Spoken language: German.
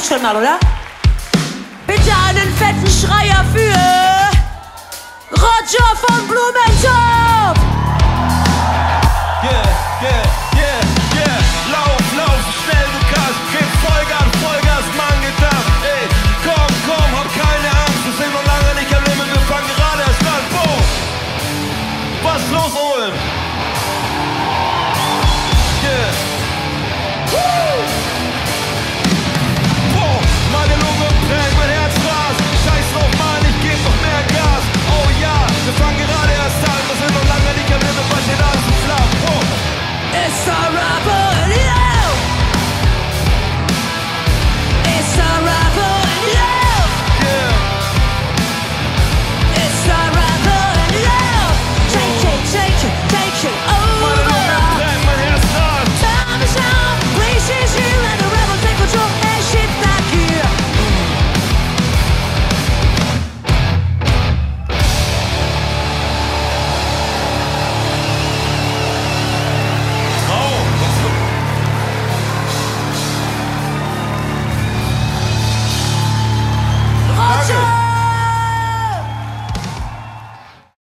ruft schon mal, oder? Bitte einen fetten Schreier für Roger von Blumentop! Yeah, yeah, yeah, yeah. Lauf, lauf, schnell du kannst. Gib Vollgas, Vollgas, Mann gedacht. Ey, komm, komm, hab keine Angst. Wir sind noch lange nicht am Limit, wir gerade erst an. Boom! Was los, Ulm?